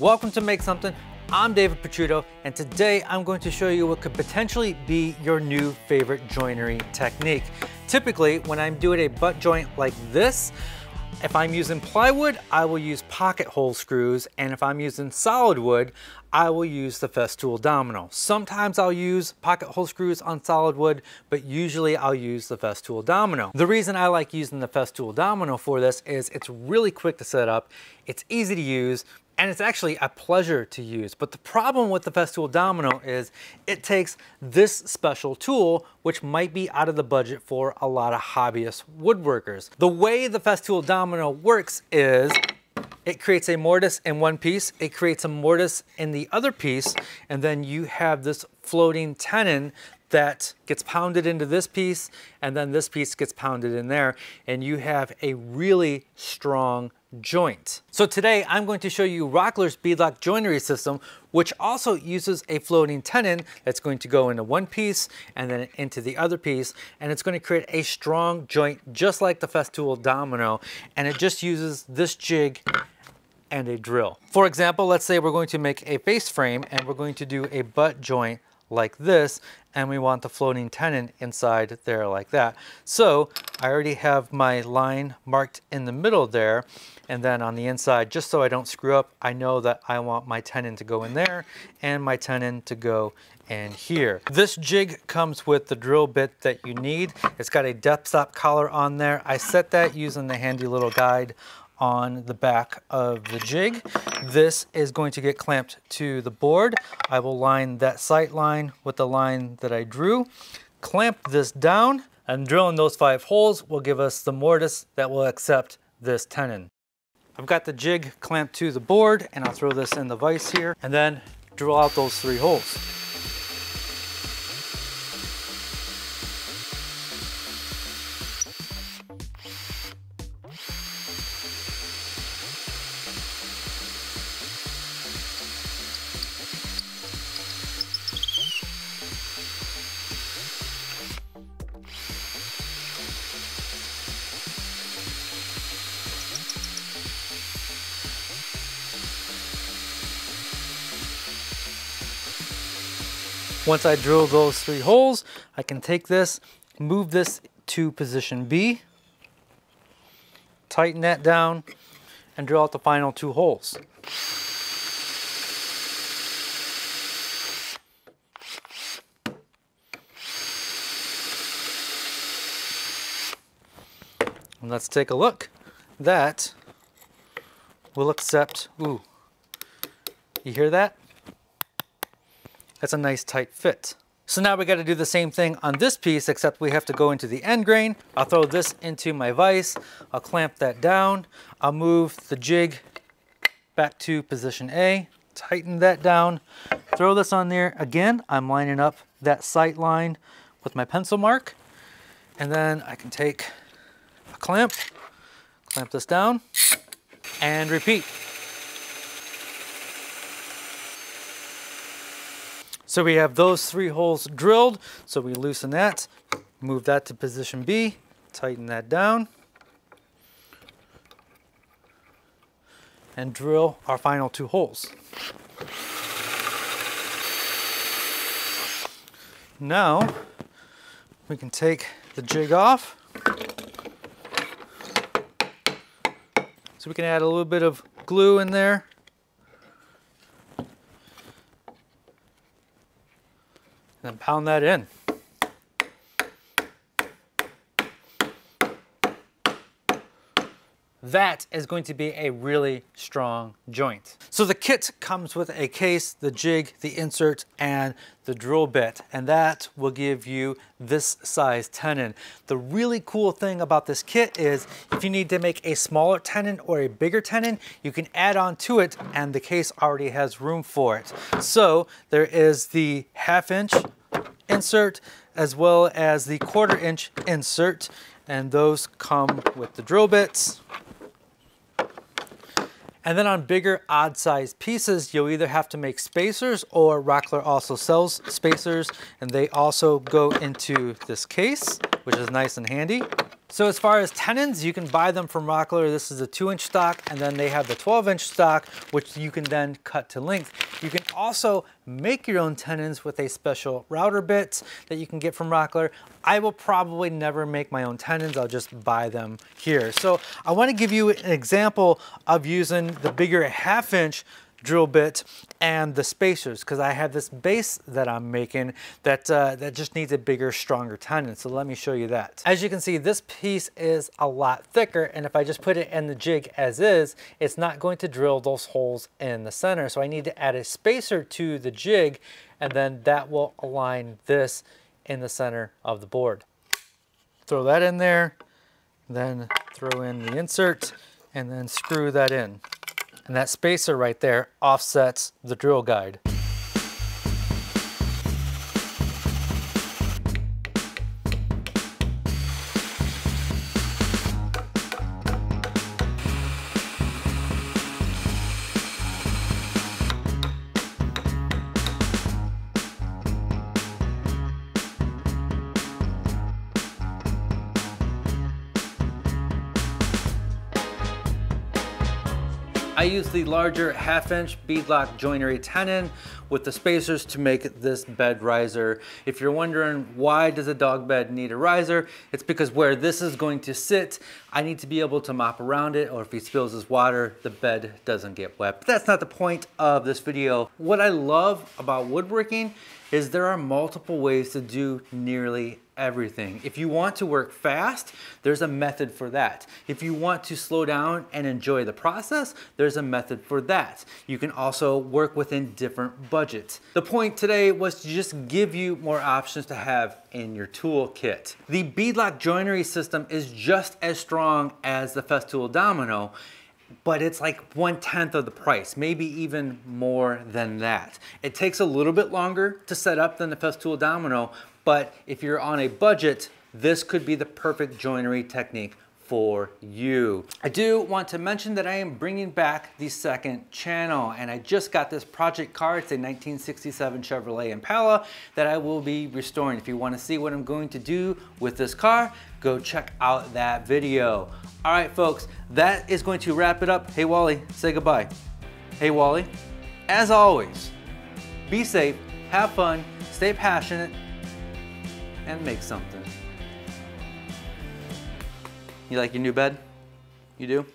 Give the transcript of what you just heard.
Welcome to Make Something. I'm David Picciuto, and today I'm going to show you what could potentially be your new favorite joinery technique. Typically, when I'm doing a butt joint like this, if I'm using plywood, I will use pocket hole screws, and if I'm using solid wood, I will use the Festool Domino. Sometimes I'll use pocket hole screws on solid wood, but usually I'll use the Festool Domino. The reason I like using the Festool Domino for this is it's really quick to set up, it's easy to use, and it's actually a pleasure to use. But the problem with the Festool Domino is it takes this special tool, which might be out of the budget for a lot of hobbyist woodworkers. The way the Festool Domino works is it creates a mortise in one piece, it creates a mortise in the other piece, and then you have this floating tenon that gets pounded into this piece, and then this piece gets pounded in there, and you have a really strong joint. So today I'm going to show you Rockler's beadlock joinery system, which also uses a floating tenon that's going to go into one piece and then into the other piece, and it's going to create a strong joint just like the Festool Domino, and it just uses this jig and a drill. For example, let's say we're going to make a face frame and we're going to do a butt joint like this and we want the floating tenon inside there like that. So I already have my line marked in the middle there and then on the inside, just so I don't screw up, I know that I want my tenon to go in there and my tenon to go in here. This jig comes with the drill bit that you need. It's got a depth stop collar on there. I set that using the handy little guide on the back of the jig. This is going to get clamped to the board. I will line that sight line with the line that I drew, clamp this down, and drilling those five holes will give us the mortise that will accept this tenon. I've got the jig clamped to the board and I'll throw this in the vise here and then drill out those three holes. Once I drill those three holes, I can take this, move this to position B, tighten that down, and drill out the final two holes. And let's take a look. That will accept, ooh, you hear that? That's a nice tight fit. So now we got to do the same thing on this piece, except we have to go into the end grain. I'll throw this into my vise. I'll clamp that down. I'll move the jig back to position A, tighten that down, throw this on there. Again, I'm lining up that sight line with my pencil mark. And then I can take a clamp, clamp this down, and repeat. So we have those three holes drilled. So we loosen that, move that to position B, tighten that down, and drill our final two holes. Now we can take the jig off. So we can add a little bit of glue in there and pound that in. That is going to be a really strong joint. So the kit comes with a case, the jig, the insert, and the drill bit, and that will give you this size tenon. The really cool thing about this kit is if you need to make a smaller tenon or a bigger tenon, you can add on to it and the case already has room for it. So there is the half inch insert as well as the quarter inch insert and those come with the drill bits And then on bigger odd sized pieces, you'll either have to make spacers or Rockler also sells spacers and they also go into this case, which is nice and handy. So as far as tenons, you can buy them from Rockler. This is a two inch stock and then they have the 12 inch stock, which you can then cut to length. You can also make your own tenons with a special router bit that you can get from Rockler. I will probably never make my own tenons. I'll just buy them here. So I want to give you an example of using the bigger half inch drill bit and the spacers because I have this base that I'm making that, uh, that just needs a bigger, stronger tenon. So let me show you that. As you can see, this piece is a lot thicker and if I just put it in the jig as is, it's not going to drill those holes in the center. So I need to add a spacer to the jig and then that will align this in the center of the board. Throw that in there, then throw in the insert and then screw that in. And that spacer right there offsets the drill guide. I use the larger half inch beadlock joinery tenon with the spacers to make this bed riser. If you're wondering why does a dog bed need a riser, it's because where this is going to sit, I need to be able to mop around it or if he spills his water, the bed doesn't get wet. But that's not the point of this video. What I love about woodworking is there are multiple ways to do nearly everything. If you want to work fast, there's a method for that. If you want to slow down and enjoy the process, there's a method for that. You can also work within different budgets. The point today was to just give you more options to have in your toolkit. The beadlock joinery system is just as strong as the Festool Domino but it's like one tenth of the price, maybe even more than that. It takes a little bit longer to set up than the Festool Domino, but if you're on a budget, this could be the perfect joinery technique for you. I do want to mention that I am bringing back the second channel and I just got this project car. It's a 1967 Chevrolet Impala that I will be restoring. If you wanna see what I'm going to do with this car, go check out that video. All right, folks, that is going to wrap it up. Hey, Wally, say goodbye. Hey, Wally, as always, be safe, have fun, stay passionate, and make something. You like your new bed? You do?